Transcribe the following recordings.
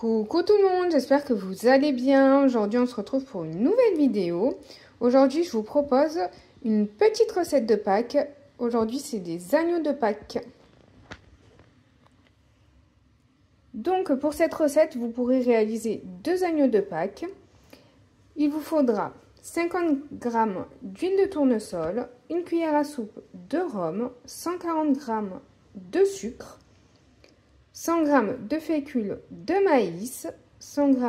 Coucou tout le monde, j'espère que vous allez bien. Aujourd'hui on se retrouve pour une nouvelle vidéo. Aujourd'hui je vous propose une petite recette de Pâques. Aujourd'hui c'est des agneaux de Pâques. Donc pour cette recette vous pourrez réaliser deux agneaux de Pâques. Il vous faudra 50 g d'huile de tournesol, une cuillère à soupe de rhum, 140 g de sucre, 100 g de fécule de maïs, 100 g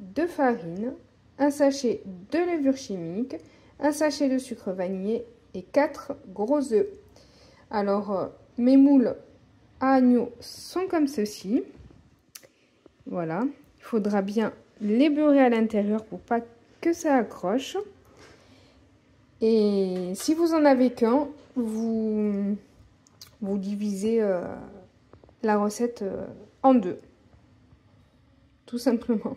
de farine, un sachet de levure chimique, un sachet de sucre vanillé et 4 gros œufs. Alors, euh, mes moules à agneau sont comme ceci. Voilà. Il faudra bien les beurrer à l'intérieur pour pas que ça accroche. Et si vous en avez qu'un, vous, vous divisez euh, la recette euh, en deux. Tout simplement.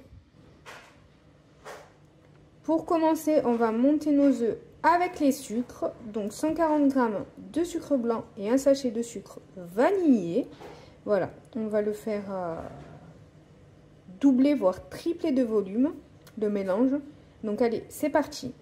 Pour commencer, on va monter nos œufs avec les sucres. Donc 140 g de sucre blanc et un sachet de sucre vanillé. Voilà, on va le faire euh, doubler, voire tripler de volume de mélange. Donc allez, c'est parti.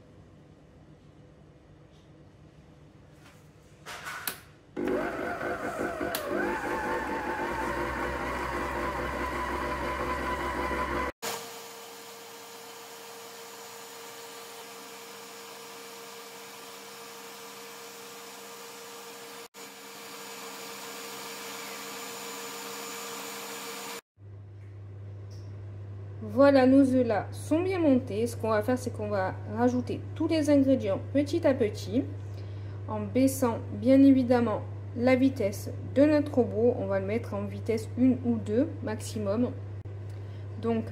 Voilà, nos œufs là sont bien montés. Ce qu'on va faire, c'est qu'on va rajouter tous les ingrédients petit à petit. En baissant bien évidemment la vitesse de notre robot. On va le mettre en vitesse 1 ou 2 maximum. Donc,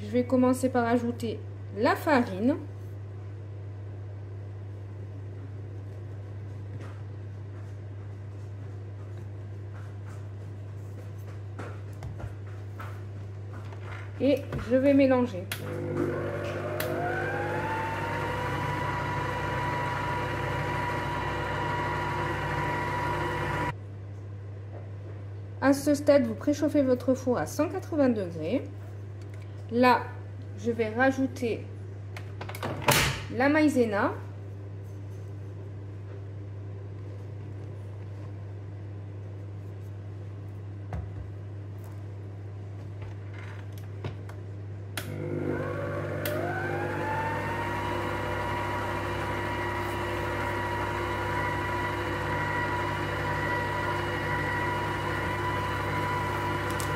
je vais commencer par ajouter la farine. Et je vais mélanger. À ce stade, vous préchauffez votre four à 180 degrés. Là, je vais rajouter la maïzena.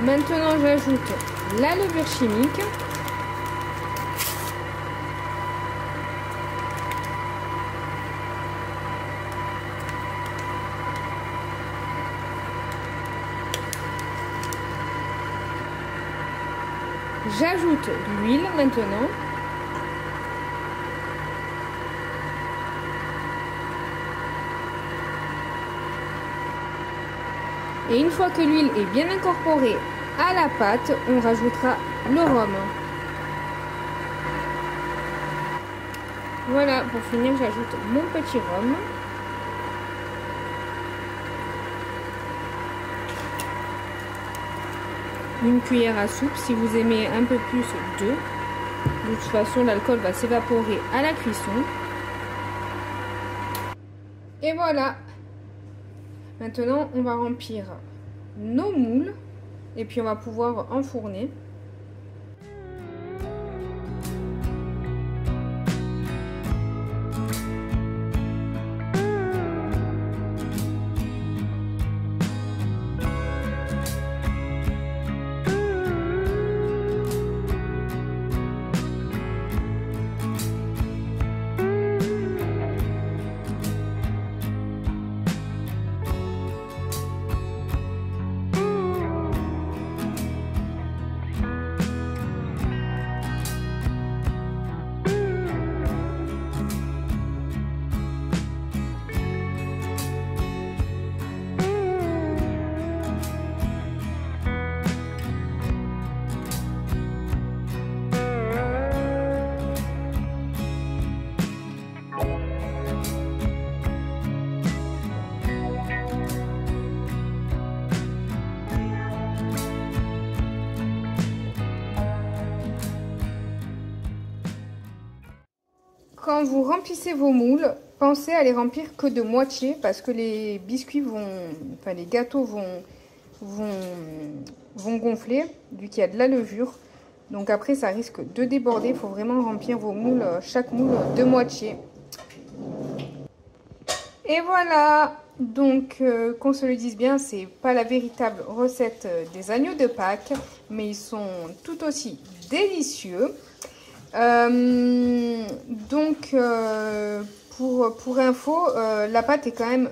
Maintenant, j'ajoute la levure chimique. J'ajoute l'huile maintenant. Et une fois que l'huile est bien incorporée à la pâte, on rajoutera le rhum. Voilà, pour finir, j'ajoute mon petit rhum. Une cuillère à soupe, si vous aimez un peu plus, deux. De toute façon, l'alcool va s'évaporer à la cuisson. Et voilà, Maintenant, on va remplir nos moules et puis on va pouvoir enfourner. Quand vous remplissez vos moules, pensez à les remplir que de moitié parce que les biscuits vont, enfin les gâteaux vont, vont, vont gonfler vu qu'il y a de la levure. Donc après, ça risque de déborder. Il faut vraiment remplir vos moules, chaque moule de moitié. Et voilà Donc, euh, qu'on se le dise bien, c'est pas la véritable recette euh, des agneaux de Pâques, mais ils sont tout aussi délicieux. Euh, donc, pour, pour info, la pâte est quand même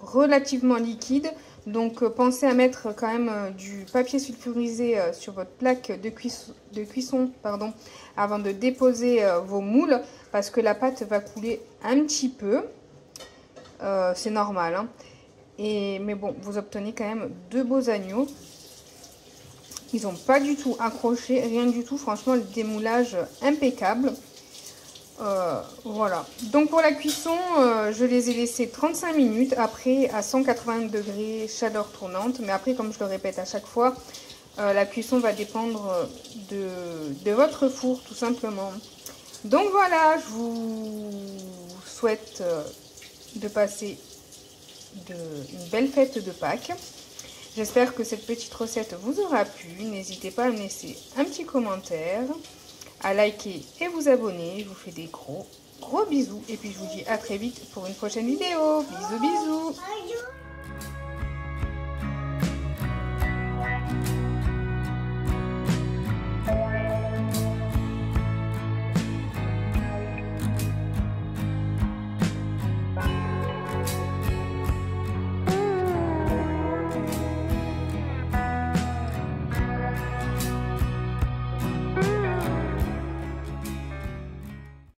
relativement liquide. Donc pensez à mettre quand même du papier sulfurisé sur votre plaque de, cuisson, de cuisson pardon, avant de déposer vos moules parce que la pâte va couler un petit peu. Euh, c'est normal. Hein. Et, mais bon, vous obtenez quand même deux beaux agneaux. Ils n'ont pas du tout accroché, rien du tout. Franchement, le démoulage impeccable. Euh, voilà. Donc pour la cuisson, euh, je les ai laissés 35 minutes. Après, à 180 degrés, chaleur tournante. Mais après, comme je le répète à chaque fois, la cuisson va dépendre de, votre four, tout simplement. Donc voilà, je vous souhaite de passer une belle fête de Pâques. J'espère que cette petite recette vous aura plu. N'hésitez pas à me laisser un petit commentaire, à liker et vous abonner. Je vous fais des gros, gros bisous. Et puis je vous dis à très vite pour une prochaine vidéo. Bisous, bisous